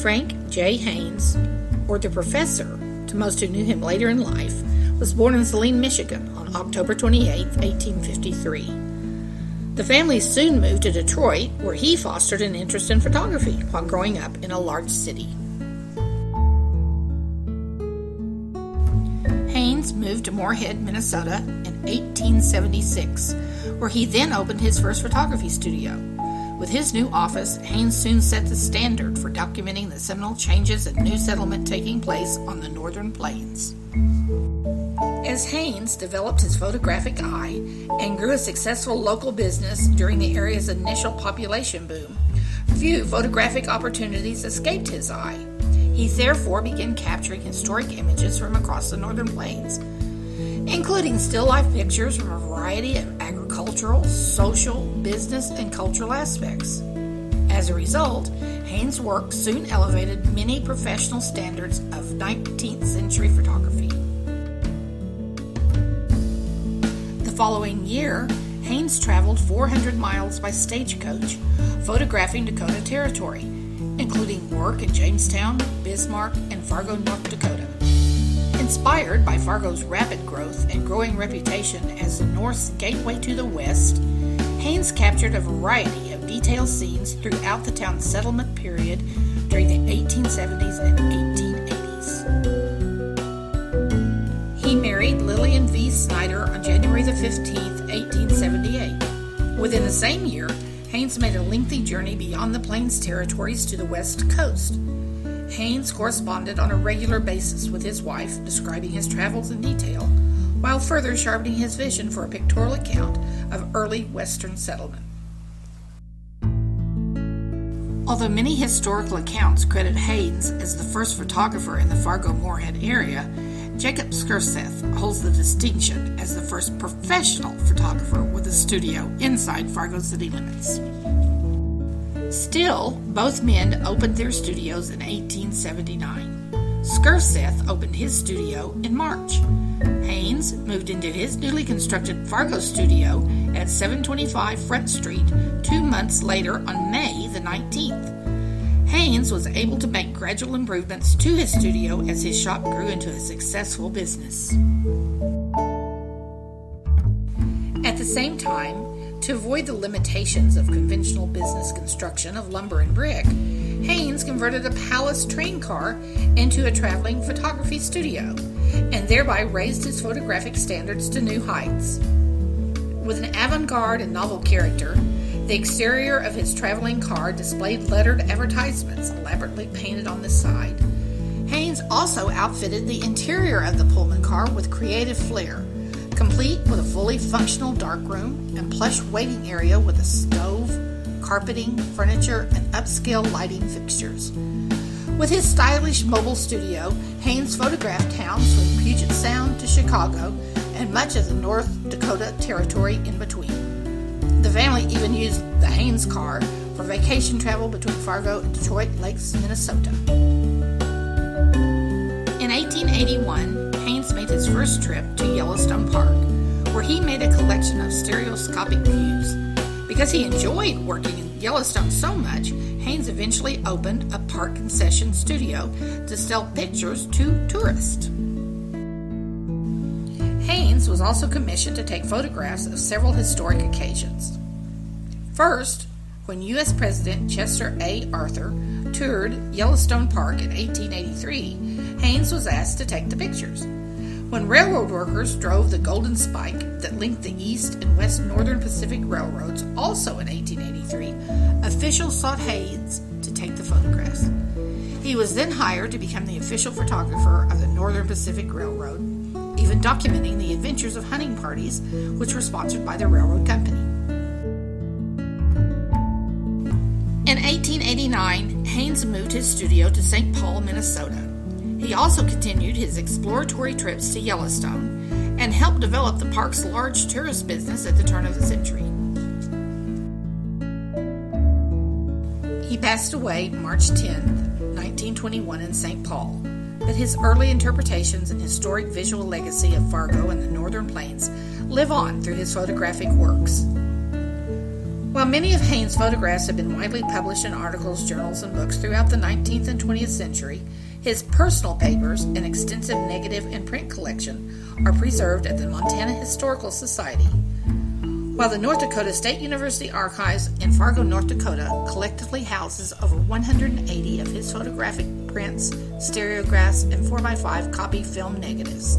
Frank J. Haynes, or the Professor to most who knew him later in life, was born in Saline, Michigan on October 28, 1853. The family soon moved to Detroit, where he fostered an interest in photography while growing up in a large city. Haynes moved to Moorhead, Minnesota in 1876, where he then opened his first photography studio. With his new office, Haynes soon set the standard for documenting the seminal changes and new settlement taking place on the northern plains. As Haynes developed his photographic eye and grew a successful local business during the area's initial population boom, few photographic opportunities escaped his eye. He therefore began capturing historic images from across the northern plains, including still life pictures from a variety of agricultural, social, business, and cultural aspects. As a result, Haynes' work soon elevated many professional standards of 19th century photography. The following year, Haynes traveled 400 miles by stagecoach, photographing Dakota Territory, including work in Jamestown, Bismarck, and Fargo, North Dakota. Inspired by Fargo's rapid growth and growing reputation as the North's gateway to the West, Haynes captured a variety of detailed scenes throughout the town's settlement period during the 1870s and 1880s. He married Lillian V. Snyder on January the 15th, 1878. Within the same year, Haynes made a lengthy journey beyond the Plains territories to the West Coast. Haynes corresponded on a regular basis with his wife, describing his travels in detail, while further sharpening his vision for a pictorial account of early Western settlement. Although many historical accounts credit Haynes as the first photographer in the Fargo Moorhead area, Jacob Skurseth holds the distinction as the first professional photographer with a studio inside Fargo city limits. Still, both men opened their studios in 1879. Skurseth opened his studio in March. Haynes moved into his newly constructed Fargo studio at 725 Front Street two months later on May the 19th. Haynes was able to make gradual improvements to his studio as his shop grew into a successful business. At the same time, to avoid the limitations of conventional business construction of lumber and brick, Haynes converted a palace train car into a traveling photography studio and thereby raised his photographic standards to new heights. With an avant garde and novel character, the exterior of his traveling car displayed lettered advertisements elaborately painted on the side. Haynes also outfitted the interior of the Pullman car with creative flair complete with a fully functional darkroom and plush waiting area with a stove, carpeting, furniture, and upscale lighting fixtures. With his stylish mobile studio, Haynes photographed towns from Puget Sound to Chicago and much of the North Dakota Territory in between. The family even used the Haynes car for vacation travel between Fargo and Detroit Lakes, Minnesota. In 1881, Haynes made his first trip to Yellowstone Park, where he made a collection of stereoscopic views. Because he enjoyed working in Yellowstone so much, Haynes eventually opened a park concession studio to sell pictures to tourists. Haynes was also commissioned to take photographs of several historic occasions. First, when U.S. President Chester A. Arthur toured Yellowstone Park in 1883, Haynes was asked to take the pictures. When railroad workers drove the Golden Spike that linked the East and West Northern Pacific Railroads, also in 1883, officials sought Haynes to take the photographs. He was then hired to become the official photographer of the Northern Pacific Railroad, even documenting the adventures of hunting parties which were sponsored by the railroad company. In 1889, Haynes moved his studio to St. Paul, Minnesota. He also continued his exploratory trips to Yellowstone and helped develop the park's large tourist business at the turn of the century. He passed away March 10, 1921, in St. Paul, but his early interpretations and historic visual legacy of Fargo and the Northern Plains live on through his photographic works. While many of Haynes' photographs have been widely published in articles, journals, and books throughout the 19th and 20th century, his personal papers, an extensive negative and print collection, are preserved at the Montana Historical Society. While the North Dakota State University Archives in Fargo, North Dakota collectively houses over 180 of his photographic prints, stereographs, and 4x5 copy film negatives.